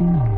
Mm-hmm.